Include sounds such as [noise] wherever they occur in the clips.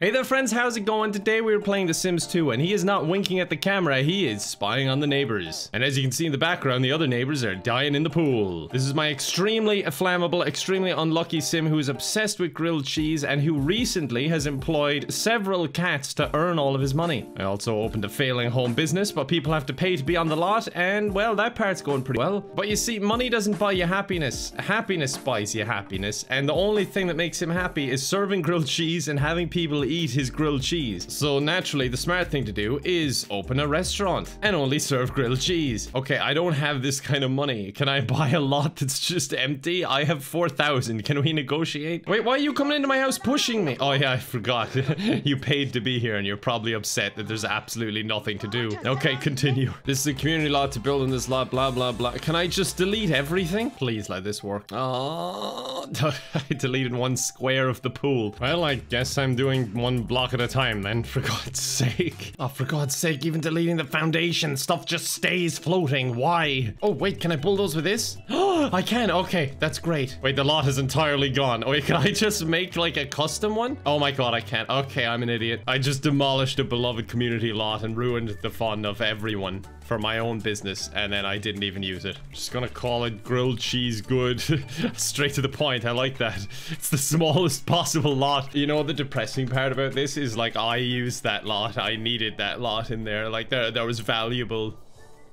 Hey there friends, how's it going? Today we are playing The Sims 2 and he is not winking at the camera, he is spying on the neighbors. And as you can see in the background, the other neighbors are dying in the pool. This is my extremely flammable, extremely unlucky Sim who is obsessed with grilled cheese and who recently has employed several cats to earn all of his money. I also opened a failing home business, but people have to pay to be on the lot and well, that part's going pretty well. But you see, money doesn't buy you happiness. Happiness buys you happiness and the only thing that makes him happy is serving grilled [laughs] cheese and having people eat his grilled cheese. So naturally, the smart thing to do is open a restaurant and only serve grilled cheese. Okay, I don't have this kind of money. Can I buy a lot that's just empty? I have 4,000. Can we negotiate? Wait, why are you coming into my house pushing me? Oh yeah, I forgot. [laughs] you paid to be here and you're probably upset that there's absolutely nothing to do. Okay, continue. This is a community lot to build in this lot, blah, blah, blah. Can I just delete everything? Please let this work. Oh, [laughs] I deleted one square of the pool. Well, I guess I'm doing one block at a time then, for God's sake. Oh, for God's sake, even deleting the foundation, stuff just stays floating. Why? Oh, wait, can I bulldoze with this? Oh, [gasps] I can. Okay, that's great. Wait, the lot is entirely gone. Oh, wait, can I just make like a custom one? Oh my God, I can't. Okay, I'm an idiot. I just demolished a beloved community lot and ruined the fun of everyone for my own business and then I didn't even use it. Just gonna call it grilled cheese good. [laughs] Straight to the point. I like that. It's the smallest possible lot. You know the depressing part about this is like I used that lot. I needed that lot in there. Like there there was valuable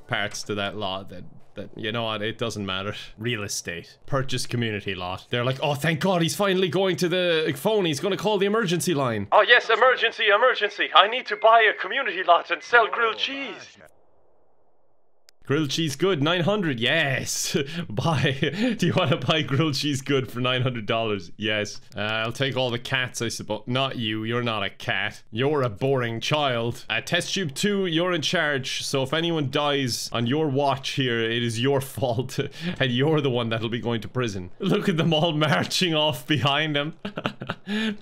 parts to that lot that that you know what it doesn't matter real estate purchase community lot they're like oh thank god he's finally going to the phone he's going to call the emergency line oh yes emergency emergency i need to buy a community lot and sell grilled cheese Grilled cheese good, 900, yes. [laughs] buy, do you want to buy grilled cheese good for $900? Yes. Uh, I'll take all the cats, I suppose. Not you, you're not a cat. You're a boring child. Uh, test tube 2, you're in charge. So if anyone dies on your watch here, it is your [laughs] fault. and you're the one that'll be going to prison. Look at them all [laughs] marching off behind him.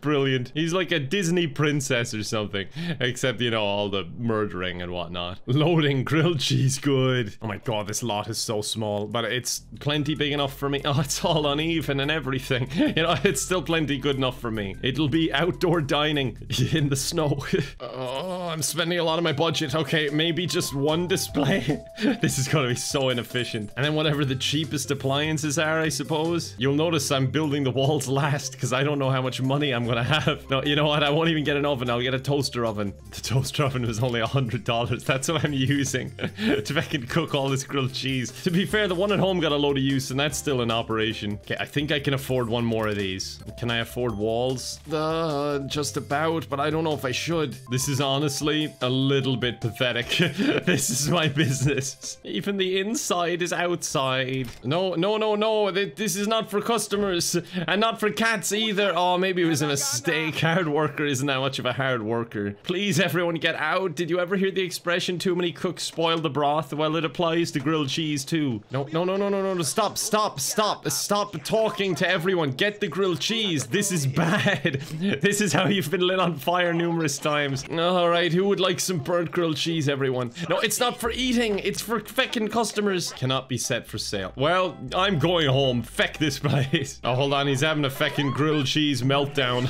Brilliant. He's like a Disney princess or something. Except, you know, all the murdering and whatnot. Loading grilled cheese good. Oh my god, this lot is so small, but it's plenty big enough for me. [laughs] Oh, it's all uneven and everything. [laughs] You know, it's still plenty good enough for me. It'll be outdoor dining [laughs] in the snow. oh, I'm spending a lot of my budget. Okay, maybe just one display. this is gonna be so inefficient. And then whatever the cheapest appliances are, I suppose. You'll notice I'm building the walls last because I don't know how much money I'm gonna have. No, you know what? I won't even get an oven. I'll get a toaster oven. The toaster oven was only a $100. That's what I'm using to fucking cook cook all this grilled cheese. To be fair, the one at home got a load of use and that's still in operation. Okay, I think I can afford one more of these. Can I afford walls? Uh, just about, but I don't know if I should. This is honestly a little bit pathetic. [laughs] this is my business. Even the inside is outside. No, no, no, no. This is not for customers and not for cats either. Oh, maybe it was a mistake. [laughs] Hard worker isn't that much of a hard worker. Please, everyone get out. Did you ever hear the expression too many cooks spoil the broth? Well, it applies to grilled cheese too. No, no, no, no, no, no, no, stop, stop, stop, stop talking to everyone. Get the grilled cheese. This is bad. [laughs] this is how you've been lit on fire numerous times. All right, who would like some burnt grilled cheese, everyone? No, it's not for eating. It's for feckin' customers. Cannot be set for sale. Well, I'm going home. Feck this [laughs] place. Oh, hold on. He's having a feckin' grilled cheese meltdown.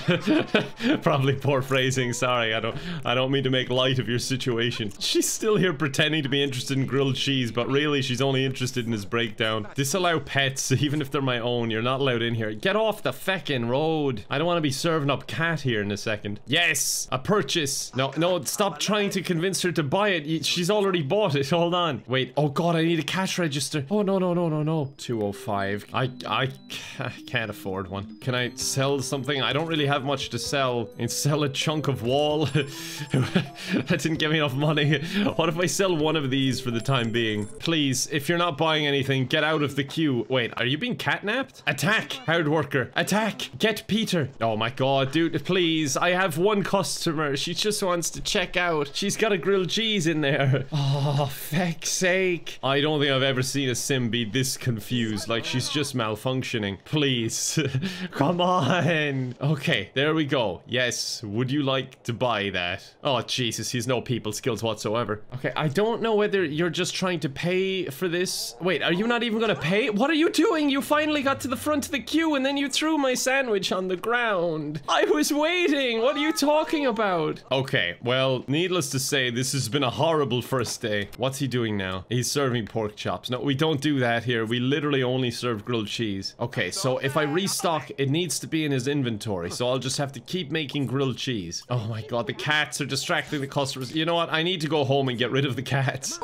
[laughs] Probably poor phrasing. Sorry, I don't, I don't mean to make light of your situation. She's still here pretending to be interested in grilled cheese cheese, but really she's only interested in his breakdown. Disallow pets, [laughs] even if they're my own. You're not allowed in here. Get off the feckin' road. I don't want to be serving up cat here in a second. Yes, a purchase. No, no, stop trying to convince her to buy it. She's already bought it. [laughs] Hold on. Wait, oh god, I need a cash register. Oh, no, no, no, no, no. 205. I, I, I can't afford one. Can I sell something? I don't really have much to sell. And sell a chunk of wall. [laughs] that didn't give me enough money. What if I sell one of these for the time being? Being. Please, if you're not buying anything, get out of the queue. Wait, are you being catnapped? Attack, hard worker. Attack. Get Peter. Oh my god, dude, please. I have one customer. She just wants to check out. She's got a grilled cheese in there. [laughs] Oh, feck's sake. I don't think I've ever seen a sim be this confused. Like, she's just malfunctioning. Please. [laughs] Come on. Okay, there we go. Yes, would you like to buy that? Oh, Jesus, he's no people skills whatsoever. Okay, I don't know whether you're just trying to pay for this. Wait, are you not even gonna pay? What are you doing? You finally got to the front of the queue and then you threw my sandwich on the ground. I was waiting. What are you talking about? Okay, well, needless to say, this has been a horrible first day. What's he doing now? He's serving pork chops. No, we don't do that here. We literally only serve grilled cheese. Okay, so if I restock, it needs to be in his inventory. So I'll just have to keep making grilled cheese. Oh my god, the cats are distracting the customers. You know what? I need to go home and get rid of the cats.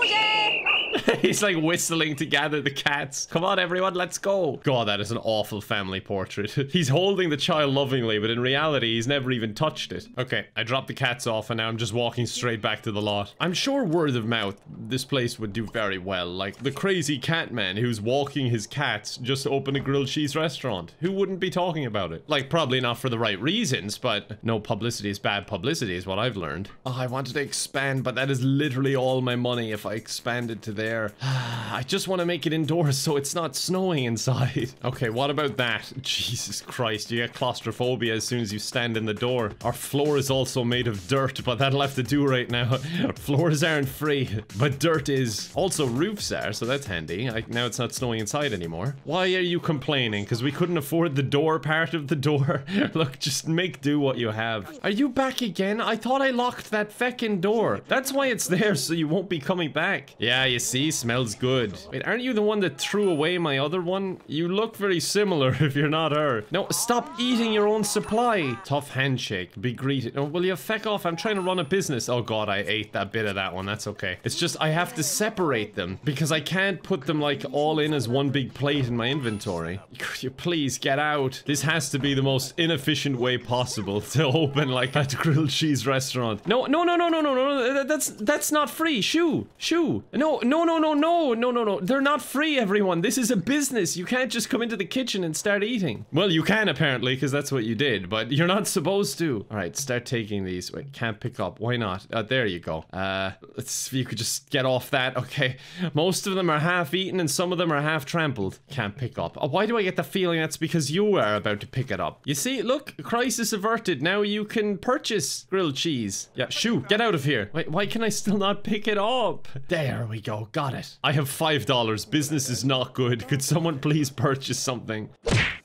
[laughs] He's like whistling to gather the cats. Come on, everyone, let's go. God, that is an awful family portrait. [laughs] he's holding the child lovingly, but in reality, he's never even touched it. Okay, I dropped the cats off and now I'm just walking straight back to the lot. I'm sure word of mouth, this place would do very well. Like the crazy cat man who's walking his cats just opened a grilled cheese restaurant. Who wouldn't be talking about it? Like, probably not for the right reasons, but no publicity is bad publicity is what I've learned. Oh, I wanted to expand, but that is literally all my money if I expanded to there. [sighs] I just want to make it indoors so it's not snowing inside. [laughs] Okay, what about that? [laughs] Jesus Christ, you get claustrophobia as soon as you stand in the door. Our floor is also made of dirt, but that'll have to do right now. [laughs] Floors aren't free, but dirt is. Also, roofs are, so that's handy. I, now it's not snowing inside anymore. Why are you complaining? Because we couldn't afford the door part of the door? Look, just make do what you have. Are you back again? I thought I locked that feckin' door. That's why it's there, so you won't be coming back. Yeah, you see, smells good. Wait, aren't you the one that threw away my other one? You look very similar [laughs] if you're not her. No, stop eating your own supply. Tough handshake. Be greeted. Oh, will you feck off? I'm trying to run a business. Oh god, I ate that bit of that one. That's okay. It's just I have to separate them because I can't put them like all in as one big plate in my inventory. Could you please get out? This has to be the most inefficient way possible [laughs] to open like a grilled cheese restaurant. No, no, no, no, no, no, no. That's that's not free. Shoo, shoo. No, no, no, no, no, no, no, no. They're not free, everyone. This is a business. You can't just come into the kitchen and start eating. Well, you can apparently because that's what you did, but you're not supposed to. All right, start taking these. Wait, can't pick up. Why not? Uh, there you go. Uh, let's you could just get off that. [laughs] Okay, most of them are half eaten and some of them are half trampled. Can't pick up. Oh, why do I get the feeling that's because you are about to pick it up? You see, look, crisis averted. Now you can purchase grilled cheese. Yeah, shoo, get out of here. Wait, why can I still not pick it up? There we go, got it. I have five dollars. Business is not good. Could someone please purchase something?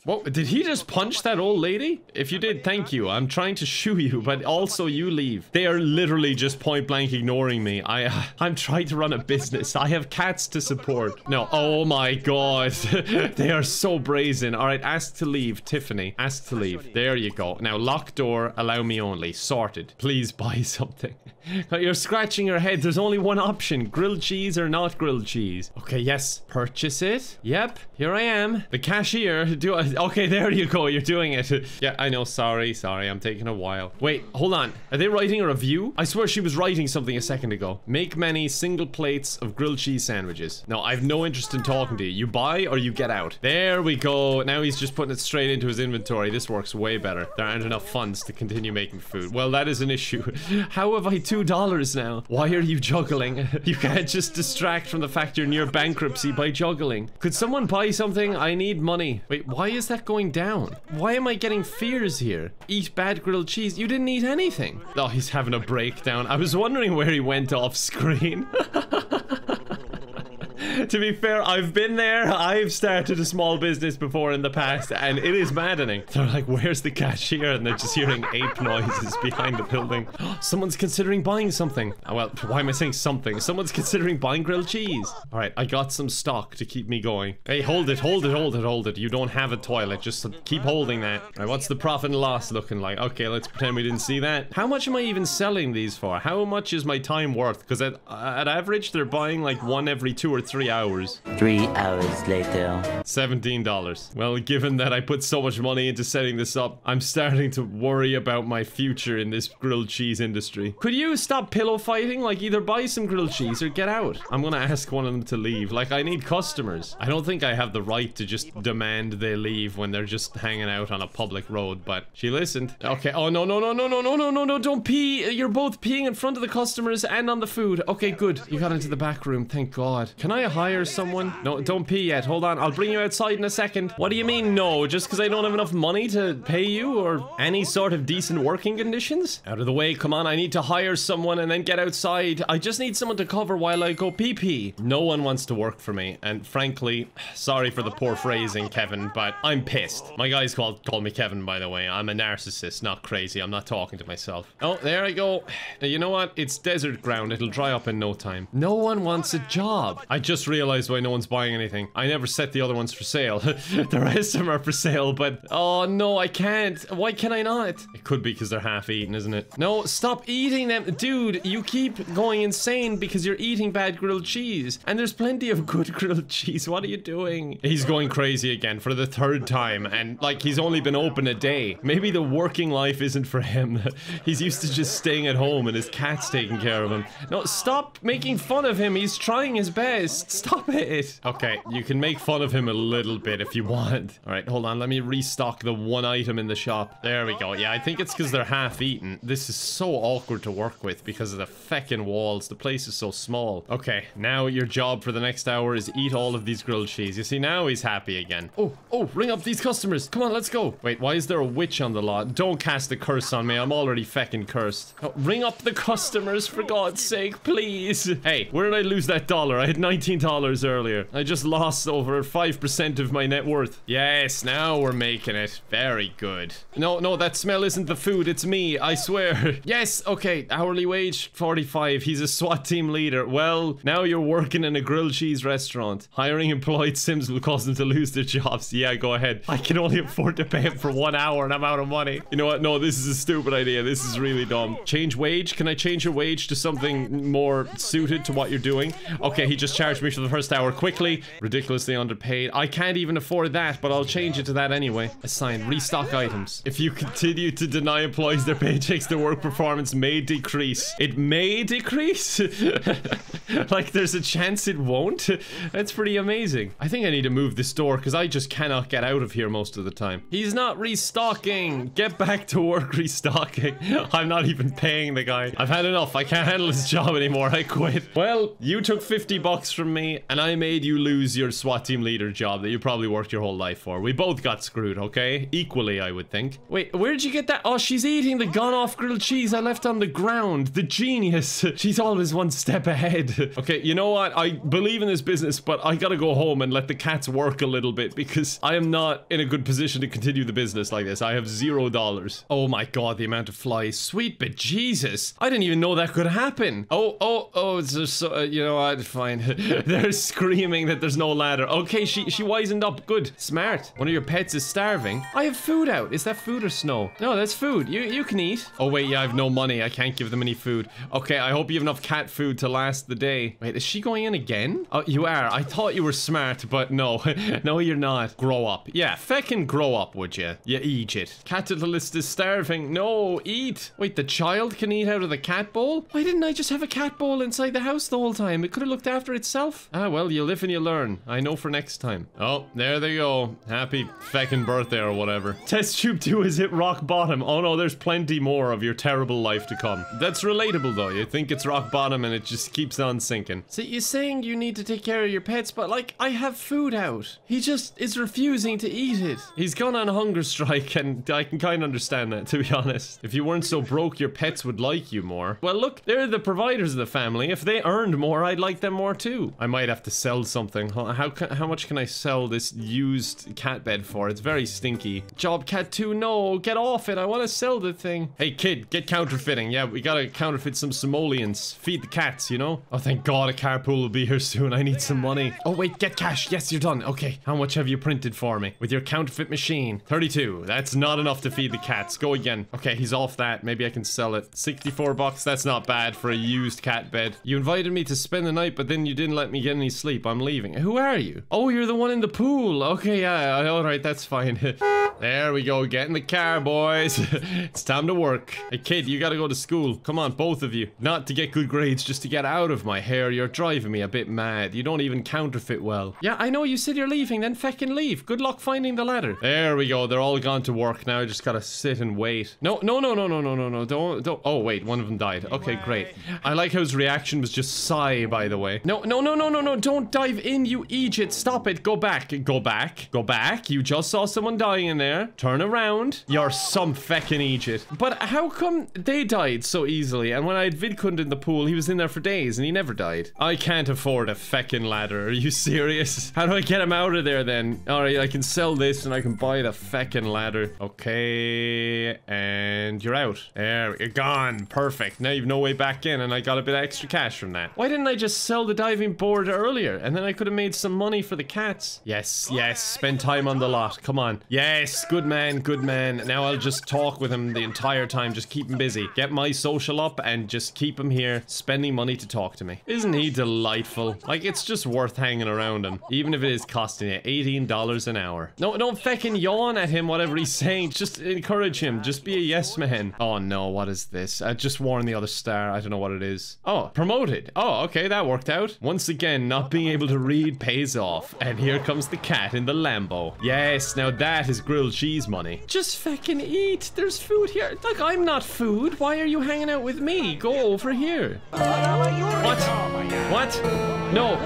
What, did he just punch that old lady? If you did, thank you. I'm trying to shoo you, but also you leave. They are literally just point blank ignoring me. I, uh, I'm trying to run a business. I have cats to support. No, oh my god. [laughs] they are so brazen. All right, ask to leave, Tiffany. Ask to leave. There you go. Now, lock door, allow me only. Sorted. Please buy something. [laughs] [laughs] You're scratching your head. There's only one option. Grilled cheese or not grilled cheese. Okay, yes. Purchase it. Yep, here I am. The cashier. Do I... Okay, there you go. You're doing it. [laughs] yeah, I know. Sorry, sorry. I'm taking a while. Wait, hold on. Are they writing a review? I swear she was writing something a second ago. Make many single plates of grilled cheese sandwiches. No, I have no interest in talking to you. You buy or you get out. There we go. Now he's just putting it straight into his inventory. This works way better. There aren't enough funds to continue making food. Well, that is an issue. [laughs] How have I two dollars now? Why are you juggling? [laughs] you can't just distract from the fact you're near bankruptcy by juggling. Could someone buy something? I need money. Wait, why is that going down? Why am I getting fears here? Eat bad grilled cheese. You didn't eat anything. Oh, he's having a breakdown. I was wondering where he went off screen. [laughs] to be fair, I've been there. I've started a small business before in the past, and it is maddening. They're like, where's the cashier? And they're just hearing ape noises behind the building. [gasps] Someone's considering buying something. Oh, well, why am I saying something? Someone's considering buying grilled cheese. All right, I got some stock to keep me going. Hey, hold it, hold it, hold it, hold it. You don't have a toilet. Just keep holding that. All right, what's the profit and loss looking like? Okay, let's pretend we didn't see that. How much am I even selling these for? How much is my time worth? Because at, at average, they're buying like one every two or three 30 hours. Three hours later. $17. Well, given that I put so much money into setting this up, I'm starting to worry about my future in this grilled cheese industry. Could you stop pillow fighting? Like, either buy some grilled cheese or get out. I'm gonna ask one of them to leave. Like, I need customers. I don't think I have the right to just demand they leave when they're just hanging out on a public road, but she listened. Okay, oh, no, no, no, no, no, no, no, no, no, don't pee. You're both peeing in front of the customers and on the food. Okay, good. You got into the back room, thank God. Can I hire someone? No, don't pee yet. Hold on, I'll bring you outside in a second. What do you mean, no? Just because I don't have enough money to pay you or any sort of decent working conditions? Out of the way, come on, I need to hire someone and then get outside. I just need someone to cover while I go pee pee. No one wants to work for me, and frankly, sorry for the poor phrasing, Kevin, but I'm pissed. My guys called call me Kevin, by the way. I'm a narcissist, not crazy. I'm not talking to myself. Oh, there I go. You know what? It's desert ground. It'll dry up in no time. No one wants a job. I just realized why no one's buying anything. I never set the other ones for sale. [laughs] the rest of them are for sale, but oh no, I can't. Why can I not? It could be because they're half eaten, isn't it? No, stop eating them. Dude, you keep going insane because you're eating bad grilled cheese. And there's plenty of good [laughs] grilled cheese. What are you doing? He's going crazy again for the third time. And like, he's only been open a day. Maybe the working life isn't for him. [laughs] he's used to just staying at home and his cat's taking care of him. No, stop making fun of him. He's trying his best. Stop it. Okay, you can make fun of him a little bit if you want. All right, hold on. Let me restock the one item in the shop. There we go. Yeah, I think it's because they're half eaten. This is so awkward to work with because of the feckin' walls. The place is so small. Okay, now your job for the next hour is eat all of these grilled cheese. You see, now he's happy again. Oh, oh, ring up these customers. Come on, let's go. Wait, why is there a witch on the lot? Don't cast a curse on me. I'm already feckin' cursed. Oh, ring up the customers for God's sake, please. Hey, where did I lose that dollar? I had $19 earlier. I just lost over 5% of my net worth. Yes, now we're making it. Very good. No, no, that smell isn't the food. It's me. I swear. [laughs] yes, okay. Hourly wage, 45. He's a SWAT team leader. Well, now you're working in a grilled cheese restaurant. Hiring employed Sims will cause them to lose their jobs. Yeah, go ahead. I can only afford to pay him for one hour and I'm out of money. You know what? No, this is a stupid idea. This is really dumb. Change wage? Can I change your wage to something more suited to what you're doing? Okay, he just charged me for the first hour quickly. Ridiculously underpaid. I can't even afford that, but I'll change it to that anyway. Assign restock items. If you continue to deny employees their paychecks, their work performance may decrease. It may decrease? [laughs] like there's a chance it won't? That's pretty amazing. I think I need to move this door because I just cannot get out of here most of the time. He's not restocking. Get back to work [laughs] restocking. I'm not even paying the guy. I've had enough. I can't handle this job anymore. I quit. Well, you took 50 bucks from me and I made you lose your SWAT team leader job that you probably worked your whole life for. We both got screwed, okay? Equally, I would think. Wait, where did you get that? Oh, she's eating the gone off grilled cheese I left on the ground. The genius. [laughs] She's always one step ahead. [laughs] okay, you know what? I believe in this business, but I gotta go home and let the cats work a little bit because I am not in a good position to continue the business like this. I have zero dollars. Oh my god, the amount of flies. Sweet but Jesus. I didn't even know that could happen. Oh, oh, oh, it's just so, uh, you know what? [laughs] Fine. They're screaming that there's no ladder. Okay, she, she wisened up. Good. Smart. One of your pets is starving. I have food out. Is that food or snow? No, that's food. You, you can eat. Oh, wait, yeah, I have no money. I can't give them any food. Okay, I hope you have enough cat food to last the day. Wait, is she going in again? Oh, you are. I thought you were smart, but no. [laughs] no, you're not. Grow up. Yeah, feckin' grow up, would you? You Egypt. Capitalist is starving. No, eat. Wait, the child can eat out of the cat bowl? Why didn't I just have a cat bowl inside the house the whole time? It could have looked after itself. Ah, well, you live and you learn. I know for next time. Oh, there they go. Happy feckin' birthday or whatever. [laughs] Test tube 2 has hit rock bottom. Oh no, there's plenty more of your terrible life to come. That's relatable though. You think it's rock bottom and it just keeps on sinking. So you're saying you need to take care of your pets, but like, I have food out. He just is refusing to eat it. He's gone on a hunger strike and I can kind of understand that, to be [laughs] honest. If you weren't so broke, your pets would like you more. Well, look, they're the providers of the family. If they earned more, I'd like them more too. I might have to sell something. How, how, much can I sell this used cat bed for? It's very stinky. Job cat 2, no, get off it. I want to sell the thing. Hey, kid, get counterfeiting. Yeah, we gotta counterfeit some simoleons. Feed the cats, you know? Oh, thank God a carpool will be here soon. I need some money. Oh, wait, get cash. Yes, you're done. Okay, how much have you printed for me? With your counterfeit machine. 32. That's not enough to feed the cats. Go again. Okay, he's off that. Maybe I can sell it. 64 bucks. That's not bad for a used cat bed. You invited me to spend the night, but then you didn't let me me get any sleep. I'm leaving. Who are you? Oh, you're the one in the pool. Okay, yeah, all right, that's fine. [laughs] there we go. Get in the car, boys. [laughs] it's time to work. Hey, kid, you gotta go to school. Come on, both of you. Not to get good grades, just to get out of my hair. You're driving me a bit mad. You don't even counterfeit well. Yeah, I know you said you're leaving, then feckin' leave. Good luck finding the ladder. There we go. They're all gone to work now. I just gotta sit and wait. No, no, no, no, no, no, no, no. Don't, don't. Oh, wait, one of them died. Okay, great. I like how his reaction was just sigh, by the way. No, no, no, no, no, no. No. Don't dive in, you Egypt. Stop it. Go back. Go back. Go back. You just saw someone dying in there. Turn around. You're some feckin' Egypt. But how come they died so easily? And when I had Vidkund in the pool, he was in there for days and he never died. I can't afford a feckin' ladder. Are you [laughs] serious? How do I get him out of there then? Alright, I can sell this and I can buy the feckin' ladder. Okay, and you're out. There, you're gone. Perfect. Now you've no way back in and I got a bit of extra cash from that. Why didn't I just sell the diving board earlier and then I could have made some money for the cats? Yes, yes, spend time on the lot. Come on. Yes, good man, good man. Now I'll just talk with him the entire time. Just keep him busy. Get my social up and just keep him here spending money to talk to me. Isn't he delightful? Like, it's just worth hanging around him. Even if it is costing you $18 an hour. No, don't feckin' yawn at him, whatever he's saying. Just encourage him. Just be a yes man. Oh no, what is this? I just warned the other star. I don't know what it is. Oh, promoted. Oh, okay, that worked out. Once again, not being able to read pays off. And here comes the cat in the Lambo. Yes, now that is grilled cheese money. Just fucking eat. There's food here. Like, I'm not food. Why are you hanging out with me? Go over here. What? What? No.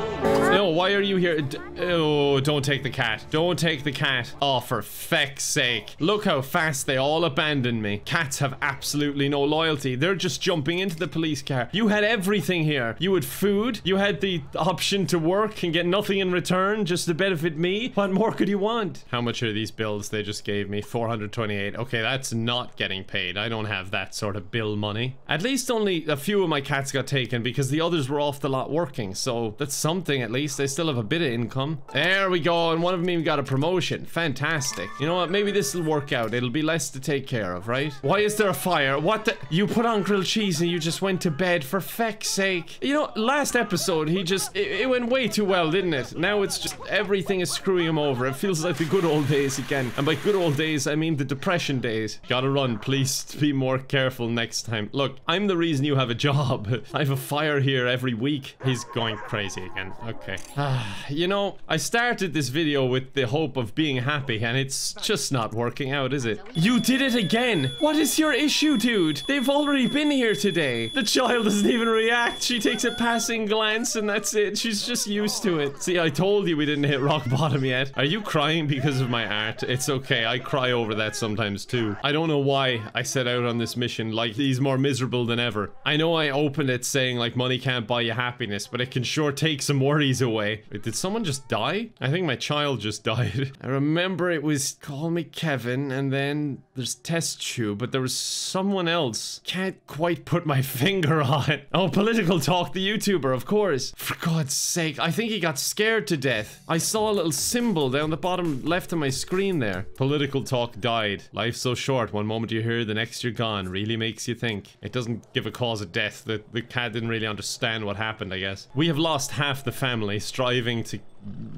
No, why are you here? Oh, don't take the cat. Don't take the cat. Oh, for feck's sake. Look how fast they all abandoned me. Cats have absolutely no loyalty. They're just jumping into the police car. You had everything here. You had food. You had the option to work and get nothing in return just to benefit me. What more could you want? How much are these bills they just gave me? 428. Okay, that's not getting paid. I don't have that sort of bill money. At least only a few of my cats got taken because the others were off the lot working. So that's something at least. They still have a bit of income. There we go. And one of them even got a promotion. Fantastic. You know what? Maybe this will work out. It'll be less to take care of, right? Why is there a fire? What the? You put on grilled cheese and you just went to bed for feck's sake. You know, last episode, he just, it, it went way too well, didn't it? Now it's just, everything is screwing him over. It feels like the good old days again. And by good old days, I mean the depression days. Gotta run. Please [laughs] be more careful next time. Look, I'm the reason you have a job. [laughs] I have a fire here every week. He's going crazy again. Okay. [sighs] you know, I started this video with the hope of being happy and it's just not working out, is it? You did it again! What is your issue, dude? They've already been here today. The child doesn't even react. She takes a passing glance and that's it. She's just used to it. See, I told you we didn't hit rock bottom yet. Are you crying because of my art? It's okay. I cry over that sometimes too. I don't know why I set out on this mission like he's more miserable than ever. I know I opened it saying like money can't buy you happiness, but it can sure take some worries away. Wait, did someone just die? I think my child just [laughs] died. I remember it was call me Kevin and then there's test tube, but there was someone else. Can't quite put my [laughs] finger on. it. Oh, political talk, the YouTuber, of course. For God's sake, I think he got scared to death. I saw a little symbol down the bottom left of my screen there. Political talk died. Life's so short. One moment you're here, the next you're gone. Really makes you think. It doesn't give a cause of death. The, the cat didn't really understand what happened, I guess. We have lost half the family striving to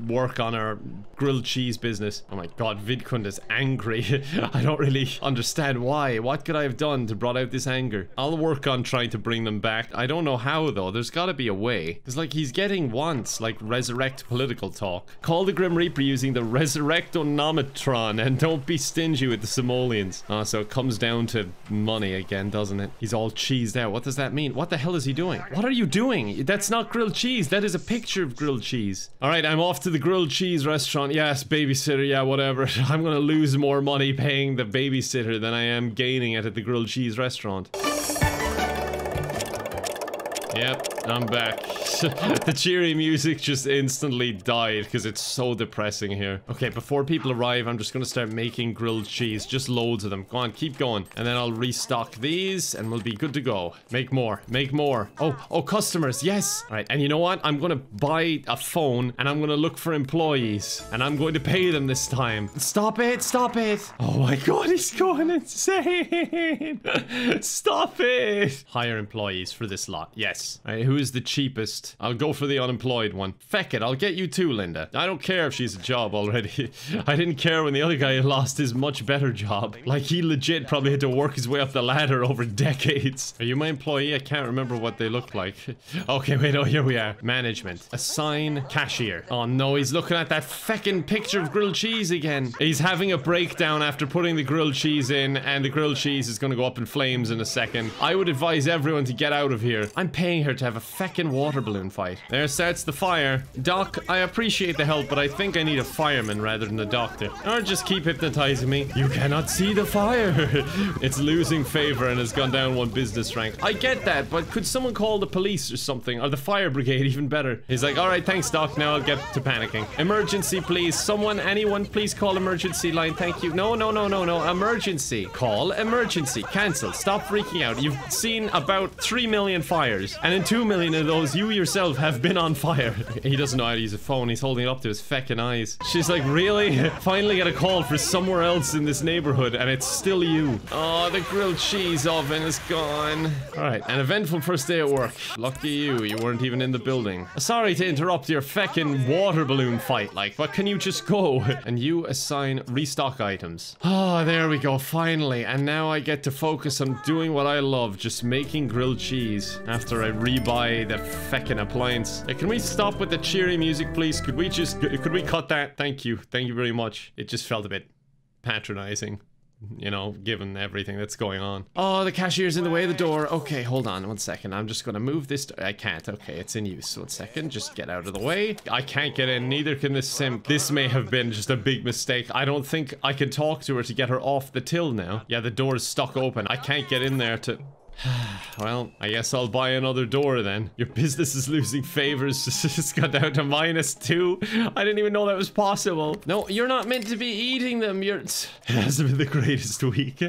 work on our grilled cheese business. Oh my god, Vidkund is angry. [laughs] I don't really understand why. What could I have done to brought out this anger? I'll work on trying to bring them back. I don't know how though. There's gotta be a way. It's like he's getting wants, like resurrect political talk. Call the Grim Reaper using the Resurrect-O-Nomitron and don't be stingy with the simoleons. Ah, so it comes down to money again, doesn't it? He's all cheesed out. What does that mean? What the hell is he doing? What are you doing? That's not grilled cheese. That is a picture of grilled cheese. All right, I'm off to the grilled cheese restaurant. Yes, babysitter, yeah, whatever. [laughs] I'm gonna lose more money paying the babysitter than I am gaining it at the grilled cheese restaurant. Yep, I'm back. [laughs] the cheery music just instantly died because it's so depressing here. Okay, before people arrive, I'm just gonna start making grilled cheese. Just loads of them. Go on, keep going. And then I'll restock these and we'll be good to go. Make more, make more. Oh, oh, customers, yes. All right, and you know what? I'm gonna buy a phone and I'm gonna look for employees and I'm going to pay them this time. Stop it, stop it. Oh my God, he's going insane. [laughs] stop it. Hire employees for this lot, yes. All right, who Who's the cheapest? I'll go for the unemployed one. Feck it, I'll get you too, Linda. I don't care if she's a job already. [laughs] I didn't care when the other guy lost his much better job. Like, he legit probably had to work his way up the ladder over [laughs] decades. Are you my employee? I can't remember what they look like. [laughs] okay, wait, oh, here we are. Management. Assign cashier. Oh no, he's looking at that feckin' picture of grilled cheese again. He's having a breakdown after putting the grilled cheese in, and the grilled cheese is gonna go up in flames in a second. I would advise everyone to get out of here. I'm paying her to have a feckin' water balloon fight. There starts the fire. Doc, I appreciate the help, but I think I need a fireman rather than a doctor. Or just keep hypnotizing me. You cannot see the fire. [laughs] it's losing favor and has gone down one business rank. I get that, but could someone call the police or something? Or the fire brigade, [laughs] even better. He's like, all right, thanks, Doc. Now I'll get to panicking. Emergency, please. Someone, anyone, please call emergency line. Thank you. No, no, no, no, no. Emergency. Call emergency. Cancel. Stop freaking out. You've seen about 3 million fires. And in 2 million of those, you yourself have been on fire. [laughs] he doesn't know how to use a phone. He's holding it up to his feckin' eyes. She's like, really? [laughs] Finally get a call for somewhere else in this neighborhood, and it's still you. Oh, the grilled cheese oven is gone. All right, an eventful first day at work. Lucky you, you weren't even in the building. Sorry to interrupt your feckin' water balloon fight, like, but can you just go? [laughs] And you assign restock items. Oh, there we go, finally. And now I get to focus on doing what I love, just making grilled cheese after I rebuy the feckin' appliance. Hey, can we stop with the cheery music, please? Could we just, could we cut that? Thank you. Thank you very much. It just felt a bit patronizing you know, given everything that's going on. Oh, the cashier's in the way of the door. Okay, hold on one second. I'm just gonna move this. I can't. Okay, it's in use. One second. Just get out of the way. I can't get in. Neither can this sim. This may have been just a big mistake. I don't think I can talk to her to get her off the till now. Yeah, the door is stuck open. I can't get in there to... [sighs] well, I guess I'll buy another door then. Your business is losing favors. [laughs] it's got down to minus two. I didn't even know that was possible. No, you're not meant to be eating them. You're... It [laughs] hasn't been the greatest week.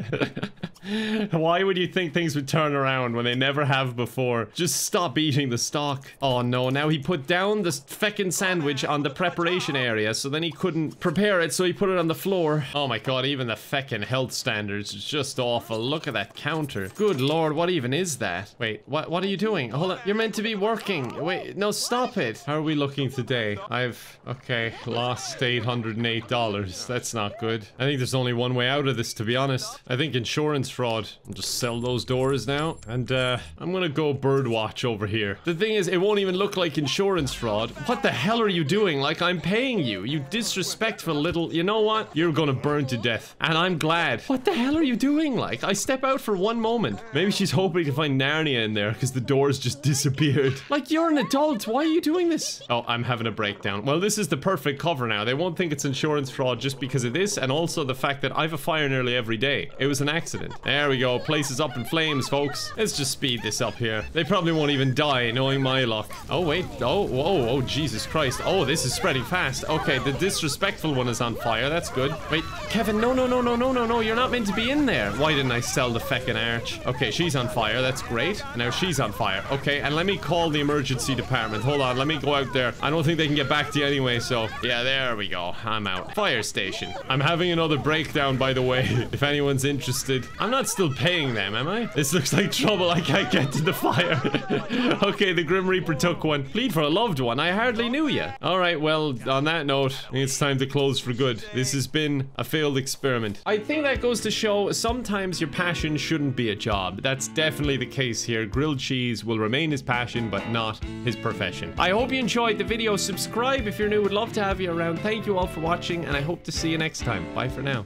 [laughs] Why would you think things would turn around when they never have before? Just stop eating the stock. Oh no, now he put down the feckin' sandwich on the preparation area, so then he couldn't prepare it, so he put it on the floor. Oh my god, even the feckin' health standards is just awful. Look at that counter. Good lord, what even is that? Wait, what what are you doing? Hold on, you're meant to be working. Wait, no, stop it. How are we looking today? I've, okay, lost $808. That's not good. I think there's only one way out of this, to be honest. I think insurance fraud. I'll just sell those doors now. And, uh, I'm gonna go birdwatch over here. The thing is, it won't even look like insurance fraud. What the hell are you doing? Like, I'm paying you. You disrespectful little... You know what? You're gonna burn to death. And I'm glad. What the hell are you doing? Like, I step out for one moment. Maybe she's hoping to find Narnia in there because the doors just disappeared. [laughs] Like, you're an adult. Why are you doing this? Oh, I'm having a breakdown. Well, this is the perfect cover now. They won't think it's insurance fraud just because of this and also the fact that I have a fire nearly every day. It was an accident. There we go. Place is up in flames, folks. Let's just speed this up here. They probably won't even die, knowing my luck. Oh, wait. Oh, whoa. Oh, Jesus Christ. Oh, this is spreading fast. Okay, the disrespectful one is on fire. That's good. Wait, Kevin, no, no, no, no, no, no, no. You're not meant to be in there. Why didn't I sell the feckin' arch? Okay, she's on fire. That's great. Now she's on fire. Okay, and let me call the emergency department. Hold on. Let me go out there. I don't think they can get back to you anyway, so... Yeah, there we go. I'm out. Fire station. I'm having another breakdown, by the way, [laughs] if anyone's interested. I'm not still paying them, am I? This looks like trouble. I can't get to the fire. [laughs] okay, the Grim Reaper took one. Plead for a loved one. I hardly knew you. All right, well, on that note, it's time to close for good. This has been a failed experiment. I think that goes to show sometimes your passion shouldn't be a job. That's definitely the case here. Grilled cheese will remain his passion, but not his profession. I hope you enjoyed the video. Subscribe if you're new. Would love to have you around. Thank you all for watching, and I hope to see you next time. Bye for now.